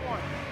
one.